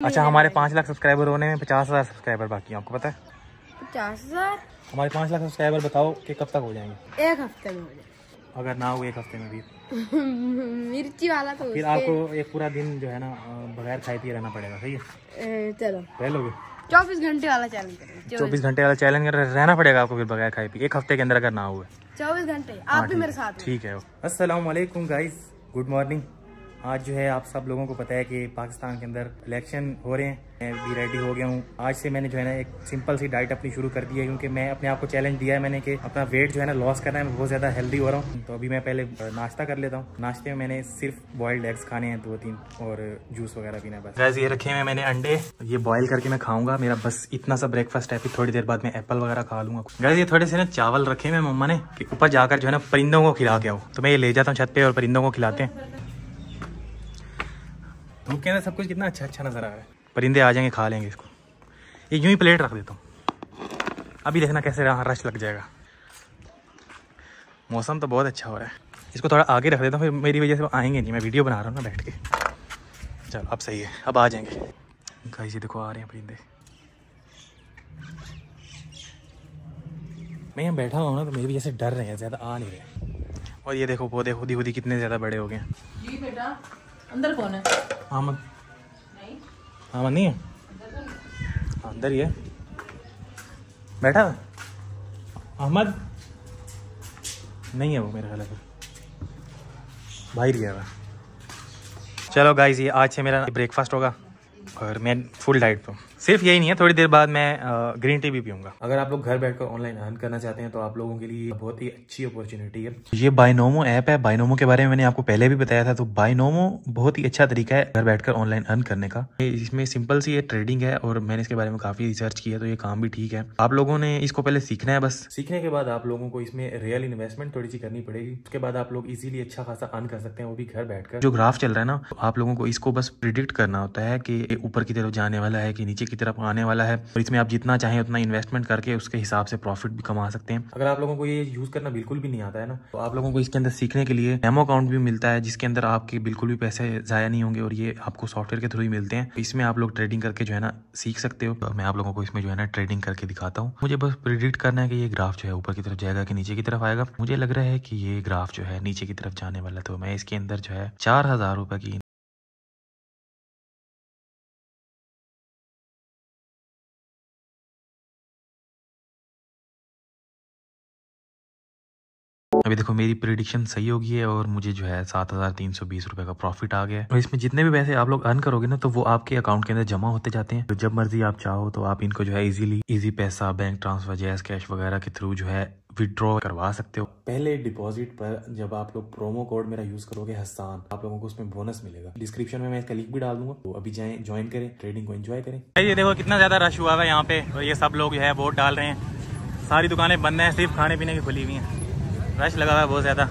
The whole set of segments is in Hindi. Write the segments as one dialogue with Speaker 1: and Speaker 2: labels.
Speaker 1: अच्छा हमारे पाँच लाख सब्सक्राइबर होने में पचास हज़ार सब्सक्राइबर बाकी हैं आपको पता है?
Speaker 2: पचास हज़ार?
Speaker 1: हमारे पाँच लाख सब्सक्राइबर बताओ कि कब तक हो जाएँगे?
Speaker 2: एक हफ़्ते में हो जाए
Speaker 1: अगर ना हो एक हफ़्ते में भी।
Speaker 2: मिर्ची वाला तो
Speaker 1: फिर आपको एक पूरा दिन जो है ना बगैर खाए पिए रहना पड़ेगा सही है?
Speaker 2: चलो।
Speaker 1: रह लोगे?
Speaker 2: चौबीस घंटे वाला चैलेंज करेंगे
Speaker 1: चौबीस घंटे। वाला चैलेंज रहना पड़ेगा आपको फिर बगैर खाए पिए। एक हफ़्ते के अंदर अगर ना हुए।
Speaker 2: चौबीस घंटे
Speaker 1: हाँ,
Speaker 2: आप भी मेरे साथ
Speaker 1: ठीक है अस्सलाम वालेकुम गाइस गुड मॉर्निंग आज जो है आप सब लोगों को पता है कि पाकिस्तान के अंदर इलेक्शन हो रहे हैं। मैं भी रेडी हो गया हूँ। आज से मैंने जो है ना एक सिंपल सी डाइट अपनी शुरू कर दी है, क्योंकि मैं अपने आप को चैलेंज दिया है मैंने कि अपना वेट जो है ना लॉस करना है, मैं बहुत ज़्यादा हेल्दी हो रहा हूँ। तो अभी मैं पहले नाश्ता कर लेता हूँ। नाश्ते में मैंने सिर्फ़ बॉयल्ड एग्स खाने हैं दो तीन और जूस वगैरह पीना बस। गैस ये रखे हुए मैंने अंडे। ये बॉयल करके मैं खाऊँगा। मेरा बस इतना सा ब्रेकफास्ट है। फिर थोड़ी देर बाद मैं एप्पल वगैरह खा लूँगा। गैस ये थोड़े से ना चावल रखे हुए मम्मा ने ऊपर जाकर जो है ना परिंदों को खिला के आओ। तो मैं ये ले जाता हूँ छत पे और परिंदों को खिलाते हैं। धूप के अंदर सब कुछ कितना अच्छा अच्छा नज़र आ रहा है। परिंदे आ जाएँगे खा लेंगे इसको। ये यूँ ही प्लेट रख देता हूँ। अभी देखना कैसे रहा रश लग जाएगा। मौसम तो बहुत अच्छा हो रहा है। इसको थोड़ा आगे रख देता हूँ फिर मेरी वजह से वो आएँगे नहीं। मैं वीडियो बना रहा हूँ ना बैठ के। चलो अब सही है। अब आ जाएँगे। गाइस ये देखो आ रहे हैं परिंदे। मैं यहाँ बैठा हुआ हूँ ना तो मेरी वजह से डर रहे हैं ज़्यादा आ नहीं रहे। और ये देखो पौधे खुदी खुदी कितने ज़्यादा बड़े हो गए हैं।
Speaker 3: बेटा। अंदर कौन है?
Speaker 1: अहमद
Speaker 3: नहीं।
Speaker 1: अहमद नहीं है। हाँ, अंदर ही है। बैठा? है? अहमद? नहीं है वो मेरे ख्याल से। बाहर गया हुआ है। चलो गाइस ये आज से मेरा ब्रेकफास्ट होगा। और मैं फुल डाइट पर हूँ। सिर्फ़ यही नहीं है थोड़ी देर बाद मैं ग्रीन टी भी पीऊँगा। अगर आप लोग घर बैठकर ऑनलाइन अर्न करना चाहते हैं तो आप लोगों के लिए बहुत ही अच्छी अपॉर्चुनिटी है। ये बाइनोमो ऐप है। बाइनोमो के बारे में मैंने आपको पहले भी बताया था तो बाइनोमो बहुत ही अच्छा तरीका है घर बैठकर ऑनलाइन अर्न करने का। इसमें सिंपल सी ये ट्रेडिंग है और मैंने इसके बारे में काफ़ी रिसर्च किया तो ये काम भी ठीक है। आप लोगों ने इसको पहले सीखना है बस। सीखने के बाद आप लोगों को इसमें रियल इन्वेस्टमेंट थोड़ी सी करनी पड़ेगी। उसके बाद आप लोग इजीली अच्छा खासा अर्न कर सकते हैं वो भी घर बैठकर। जो ग्राफ चल रहा है ना आप लोगों को इसको बस प्रिडिक्ट करना होता है कि ऊपर की तरफ़ जाने वाला है कि नीचे की तरफ़ आने वाला है और इसमें आप जितना चाहें उतना इन्वेस्टमेंट करके उसके हिसाब से प्रॉफिट भी कमा सकते हैं। अगर आप लोगों को ये यूज़ करना बिल्कुल भी नहीं आता है ना तो आप लोगों को इसके अंदर सीखने के लिए डेमो अकाउंट भी मिलता है, जिसके अंदर आपके बिल्कुल भी पैसे जाया नहीं होंगे और ये आपको सॉफ्टवेयर के थ्रू ही मिलते हैं। इसमें आप लोग ट्रेडिंग करके जो है ना सीख सकते हो। मैं आप लोगों को इसमें जो है ना ट्रेडिंग करके दिखाता हूँ। मुझे बस प्रिडिक्ट करना है कि ये ग्राफ जो है ऊपर की तरफ़ जाएगा कि नीचे की तरफ़ आएगा। मुझे लग रहा है कि ये ग्राफ जो है नीचे की तरफ़ जाने वाला तो मैं इसके अंदर जो है चार हज़ार रुपए की अभी देखो मेरी प्रिडिक्शन सही होगी है और मुझे जो है सात हज़ार तीन सौ बीस रुपए का प्रॉफिट आ गया है। और इसमें जितने भी पैसे आप लोग अर्न करोगे ना तो वो आपके अकाउंट के अंदर जमा होते जाते हैं। तो जब मर्ज़ी आप चाहो तो आप इनको जो है इजीली इजी पैसा बैंक ट्रांसफ़र जैस कैश वगैरह के थ्रू जो है विड्रॉ करवा सकते हो। पहले डिपॉजिट पर जब आप लोग प्रोमो कोड मेरा यूज़ करोगे हसान आप लोगों को उसमें बोनस मिलेगा। डिस्क्रिप्शन में मैं इसका लिंक भी डाल दूँगा। तो अभी जाएँ ज्वाइन करें ट्रेडिंग को एंजॉय करें। ये देखो कितना ज़्यादा रश हुआ है यहाँ पे। और ये सब लोग जो है वोट डाल रहे हैं। सारी दुकानें बंद हैं सिर्फ़ खाने पीने की खुली हुई हैं। रश लगा हुआ है बहुत ज़्यादा।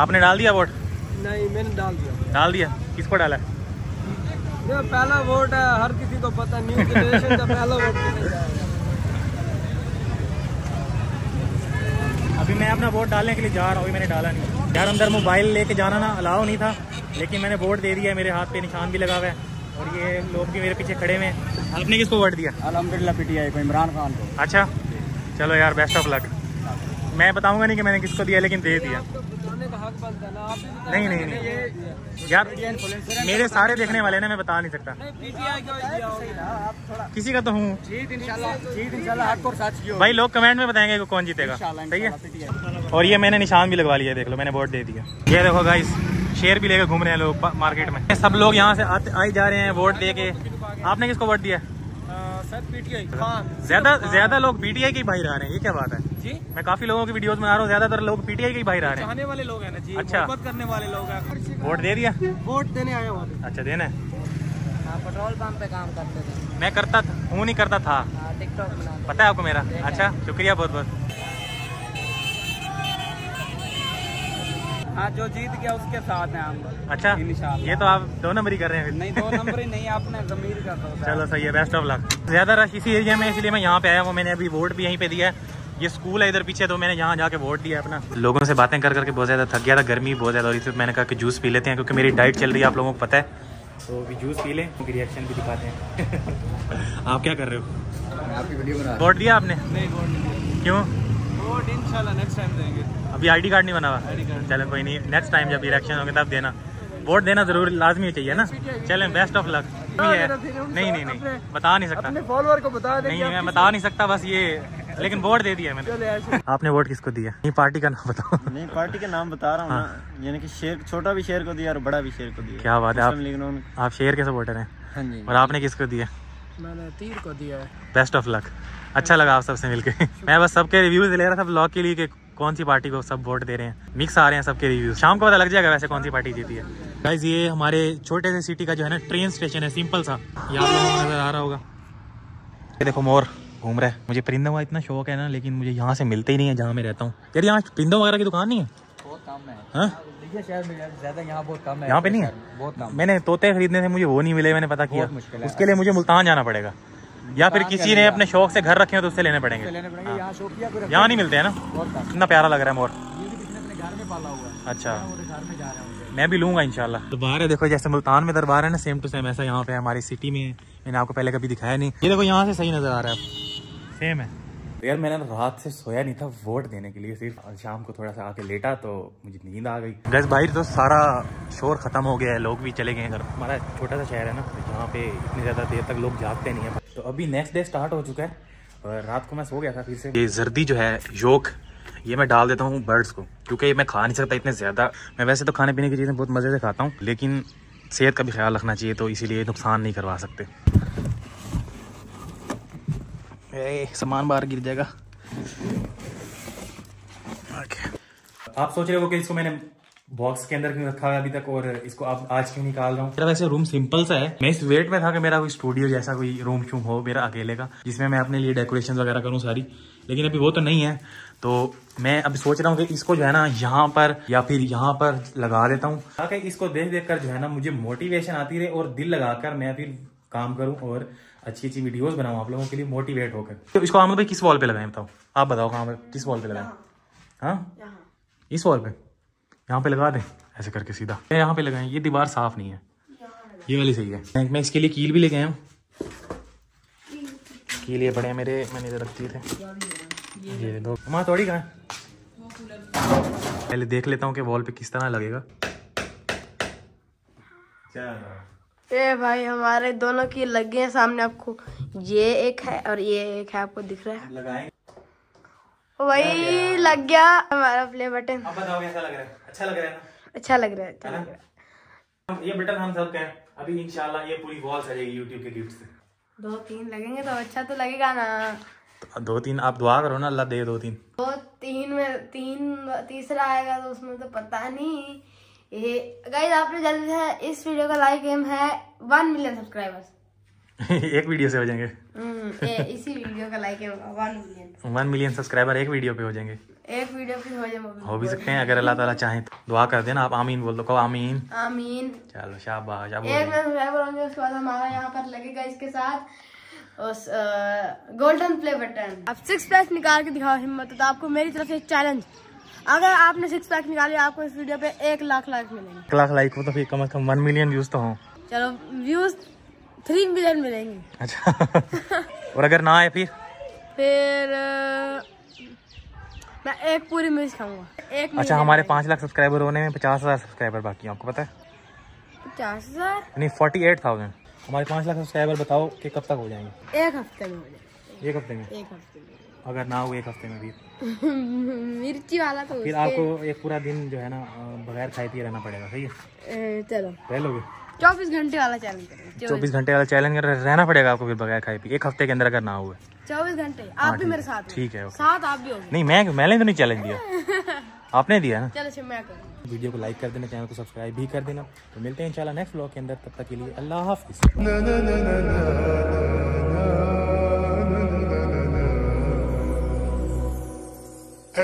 Speaker 1: आपने डाल दिया वोट?
Speaker 4: नहीं मैंने डाल दिया।
Speaker 1: डाल दिया। किसको डाला?
Speaker 4: ये पहला वोट है हर किसी को पता न्यू जनरेशन का पहला वोट है।
Speaker 1: अभी मैं अपना वोट डालने के लिए जा रहा हूँ अभी मैंने डाला नहीं। यार अंदर मोबाइल लेके जाना ना अलाउ नहीं था लेकिन मैंने वोट दे दिया मेरे हाथ पे निशान भी लगा हुआ है और ये लोग भी मेरे पीछे खड़े हुए हैं। आपने किसको वोट दिया?
Speaker 4: अल्हम्दुलिल्लाह पीटीआई को इमरान खान को।
Speaker 1: अच्छा चलो यार बेस्ट ऑफ़ लक मैं बताऊँगा नहीं कि मैंने किसको दिया लेकिन दे दिया।
Speaker 4: बताने का हक बनता ना आप भी
Speaker 1: नहीं नहीं नहीं। यार मेरे सारे देखने वाले ना मैं बता नहीं सकता।
Speaker 4: पीटीआई को दिया होगा। आप थोड़ा
Speaker 1: किसी का तो हूँ। भाई लोग कमेंट में बताएँगे कि कौन जीतेगा। सही है? और ये मैंने निशान भी लगवा लिया देख लो मैंने वोट दे दिया। ये देखो गाइस शेयर भी लेकर घूम रहे हैं लोग मार्केट में। सब लोग यहाँ से आते आए जा रहे हैं वोट दे के आपने किसको वोट दिया? ज़्यादा ज़्यादा लोग पीटीआई के भाई रह रहे हैं ये क्या बात है?
Speaker 4: जी।
Speaker 1: मैं काफ़ी लोगों की वीडियोस में आ रहा हूँ ज़्यादातर लोग पीटीआई के ही भाई रह रहे हैं।
Speaker 4: चाहने वाले लोग हैं ना जी
Speaker 1: अच्छा।
Speaker 4: करने वाले लोग हैं।
Speaker 1: वोट दे दिया?
Speaker 4: वोट देने आए हुए
Speaker 1: अच्छा देना है।
Speaker 2: पेट्रोल पंप पे काम करते थे।
Speaker 1: मैं करता था हूँ नहीं करता था।
Speaker 2: टिकटॉक
Speaker 1: पता है आपको मेरा? अच्छा शुक्रिया बहुत बहुत।
Speaker 4: हाँ जो जीत गया उसके साथ हैं हम।
Speaker 1: अच्छा ये तो आप दो नंबर ही कर रहे हैं
Speaker 4: नहीं दो नंबर ही नहीं आपने जमीर का तो
Speaker 1: चलो सही है बेस्ट ऑफ़ लक ज़्यादा रश इसी एरिया में इसलिए मैं यहाँ पे आया हूँ मैंने अभी वोट भी यहीं पे दिया है। ये स्कूल है इधर पीछे तो मैंने यहाँ जाके वोट दिया अपना। लोगों से बातें कर करके बहुत ज़्यादा थक गया था गर्मी बहुत ज़्यादा हो रही थी तो मैंने कहा कि जूस पी लेते हैं क्योंकि मेरी डाइट चल रही है आप लोगों को पता है। तो अभी जूस पी लें उनकी रिएक्शन भी दिखाते हैं। आप क्या कर रहे हो?
Speaker 5: आपकी वीडियो बना
Speaker 1: वोट दिया आपने?
Speaker 4: नहीं वोट नहीं
Speaker 1: क्यों?
Speaker 4: वोट इंशाल्लाह नेक्स्ट टाइम देंगे।
Speaker 1: अभी आईडी कार्ड नहीं बना हुआ? चलो कोई नहीं। नेक्स्ट टाइम जब इलेक्शन होंगे तब देना। वोट देना ज़रूर लाजमी चाहिए ना? चलें बेस्ट ऑफ़ लक नहीं नहीं नहीं बता नहीं सकता।
Speaker 4: अपने फॉलोअर को बता
Speaker 1: नहीं मैं बता नहीं सकता बस ये लेकिन वोट दे दिया मैंने। आपने वोट किसको दिया? नहीं पार्टी का नाम बताओ।
Speaker 5: नहीं पार्टी के नाम बता रहा हूँ ना। यानी कि शेर छोटा भी शेर को दिया और बड़ा भी शेर को दिया।
Speaker 1: क्या बात है आप आप शेर के सपोर्टर हैं?
Speaker 5: हाँ जी।
Speaker 1: और आपने किसको दिया?
Speaker 4: मैंने तीर को दिया है।
Speaker 1: बेस्ट ऑफ़ लक अच्छा लगा आप सबसे मिलके। मैं बस सबके रिव्यूज़ ले रहा था ब्लॉग के लिए कि कौन सी पार्टी को सब वोट दे रहे हैं। मिक्स आ रहे हैं सबके रिव्यूज़ शाम को पता लग जाएगा वैसे कौन सी पार्टी जीती है। गाइज़ ये हमारे छोटे से सिटी का जो है ना ट्रेन स्टेशन है सिंपल सा। ये आप लोगों को नज़र आ रहा होगा। ये देखो मोर। घूम रहा है। मुझे परिंदों का इतना शौक है ना लेकिन मुझे यहाँ से मिलते ही नहीं है जहाँ मैं रहता हूँ। यार यहाँ परिंदों वगैरह की दुकान नहीं है?
Speaker 5: बहुत कम है।
Speaker 1: हाँ?
Speaker 5: देखिए शहर में ज़्यादा यहाँ बहुत कम है।
Speaker 1: यहाँ पे नहीं है? मैंने तोते खरीदने से मुझे वो नहीं मिले मैंने पता किया।
Speaker 5: है।
Speaker 1: उसके लिए मुझे मुल्तान जाना पड़ेगा। या फिर किसी ने अपने शौक से घर रखे हो तो उससे लेने पड़ेंगे।
Speaker 5: यहाँ को
Speaker 1: यहाँ नहीं मिलते हैं ना? इतना प्यारा लग रहा है मोर।
Speaker 5: हुआ है।
Speaker 1: अच्छा।
Speaker 5: में
Speaker 1: भी लूँगा इनशाला दरबार है देखो जैसे मुल्तान में दरबार है ना सेम टू सेम ऐसा यहाँ पे हमारी सिटी में है। मैंने आपको पहले कभी दिखाया नहीं। ये देखो यहाँ से सही नज़र आ रहा है। सेम है। यार मैंने रात से सोया नहीं था वोट देने के लिए सिर्फ़ शाम को थोड़ा सा आके लेटा तो मुझे नींद आ गई। गैस भाई तो सारा शोर खत्म हो गया है लोग भी चले गए हैं घर। हमारा छोटा सा शहर है ना जहाँ पे इतनी ज़्यादा देर तक लोग जागते नहीं है। तो अभी नेक्स्ट डे स्टार्ट हो चुका है और रात को मैं सो गया था फिर से। ये जर्दी जो है योग ये मैं डाल देता हूँ बर्ड्स को क्योंकि मैं खा नहीं सकता इतने ज़्यादा। मैं वैसे तो खाने पीने की चीज़ें बहुत मज़े से खाता हूँ लेकिन सेहत का भी ख्याल रखना चाहिए तो इसीलिए नुकसान नहीं करवा सकते। ए, सामान बाहर गिर जाएगा। आप सोच रहे हो कि इसको मैंने बॉक्स के अंदर क्यों रखा है अभी तक और इसको आप आज क्यों निकाल रहा हूँ? मेरा वैसे रूम सिंपल सा है। मैं इस वेट में था कि मेरा कोई स्टूडियो जैसा कोई रूम शूम हो मेरा अकेले का जिसमें मैं अपने लिए डेकोरेशन वगैरह करूँ सारी। लेकिन अभी वो तो नहीं है। तो मैं अभी सोच रहा हूँ कि इसको जो है ना यहाँ पर या फिर यहाँ पर लगा देता हूँ। ताकि इसको देख देख कर जो है ना मुझे मोटिवेशन आती रहे और दिल लगाकर मैं फिर काम करूँ और अच्छी अच्छी वीडियोस बनाऊँ आप लोगों के लिए मोटिवेट होकर। तो इसको आमद भाई किस वॉल पे लगाएँ बताओ? आप बताओ कहाँ पे किस वॉल पे लगाएँ? हाँ? इस वॉल पे? यहाँ पे लगा दें? ऐसे करके सीधा। मैं यहाँ पे लगाएँ ये दीवार साफ़ नहीं है। ये वाली सही है। मैं इसके लिए कील भी लेके आया हूँ। कील। ये बड़े हैं मेरे मैंने इधर रख दिए थे। ये दो। माँ थोड़ी कहाँ पहले देख लेता हूँ कि वॉल पे किस तरह लगेगा।
Speaker 2: ए भाई हमारे दोनों की लग गए हैं सामने आपको। ये एक है और ये एक है आपको दिख रहा है।
Speaker 1: लगाएँ।
Speaker 2: ओ लग गया। हमारा प्ले बटन
Speaker 1: अब बताओ कैसा लग रहा है? अच्छा लग रहा है ना?
Speaker 2: अच्छा लग रहा है अच्छा लग रहा है।
Speaker 1: ये बटन हम सब है। अभी इंशाल्लाह ये पूरी वॉल सजेगी यूट्यूब के गिफ्ट से।
Speaker 2: दो तीन लगेंगे तो अच्छा तो लगेगा ना।
Speaker 1: तो दो तीन आप दुआ करो ना अल्लाह दे दो तीन।
Speaker 2: दो तीन में तीन तीसरा आएगा तो उसमें तो पता नहीं। गाइस आपने जल्दी से इस वीडियो का लाइक एम है वन मिलियन सब्सक्राइबर्स
Speaker 1: एक वीडियो से हो जाएँगे।
Speaker 2: ये इसी वीडियो का like one million
Speaker 1: one million subscriber एक वीडियो पे हो जाएँगे।
Speaker 2: एक वीडियो फिर हो जाए
Speaker 1: हो भी सकते हैं अगर अल्लाह ताला चाहे तो। दुआ कर देना आप आमीन बोल दो कहो आमीन।
Speaker 2: आमीन।
Speaker 1: चलो शाबाश अब
Speaker 2: एक सब्सक्राइबर होंगे उसके बाद हमारा यहाँ पर लगेगा इसके साथ उस गोल्डन प्ले बटन अब सिक्स पैक निकाल के दिखाओ हिम्मत तो आपको मेरी तरफ़ से चैलेंज अगर आपने सिक्स पैक निकाले आपको इस वीडियो पे एक लाख लाख मिलेंगे।
Speaker 1: एक लाख लाइक हो तो फिर कम से कम वन मिलियन व्यूज़ तो हो।
Speaker 2: चलो व्यूज़ थ्री मिलियन मिलेंगे।
Speaker 1: अच्छा। और अगर ना आए फिर?
Speaker 2: फिर मैं एक पूरी मिर्च खाऊँगा। एक
Speaker 1: अच्छा हमारे पाँच लाख सब्सक्राइबर होने में पचास हज़ार सब्सक्राइबर बाकी आपको पता है?
Speaker 2: पचास हज़ार?
Speaker 1: यानी फोर्टी एट थाउज़ेंड हमारे पाँच लाख सब्सक्राइबर बताओ कि कब तक हो जाएँगे?
Speaker 2: एक हफ़्ते में हो जाए
Speaker 1: एक हफ़्ते में?
Speaker 2: एक हफ़्ते में।
Speaker 1: अगर ना हो एक हफ़्ते में भी।
Speaker 2: मिर्ची वाला तो
Speaker 1: फिर आपको एक पूरा दिन जो है ना बगैर खाए पिए रहना पड़ेगा सही है?
Speaker 2: चलो।
Speaker 1: रह लोगे?
Speaker 2: चौबीस घंटे वाला चैलेंज करेंगे
Speaker 1: चौबीस घंटे वाला चैलेंज रहना पड़ेगा आपको फिर बगैर खाए पिए एक हफ़्ते के अंदर अगर ना हुए।
Speaker 2: चौबीस घंटे आप भी मेरे साथ
Speaker 1: ठीक है
Speaker 2: साथ आप भी होंगे
Speaker 1: नहीं मैं मैंने तो नहीं चैलेंज दिया। आपने दिया ना?
Speaker 2: चलो मैं करूँ।
Speaker 1: वीडियो को लाइक कर देना चैनल को सब्सक्राइब भी कर देना। तो मिलते हैं इंशाल्लाह नेक्स्ट ब्लॉग के अंदर तब तक के लिए अल्लाह हाफिज़।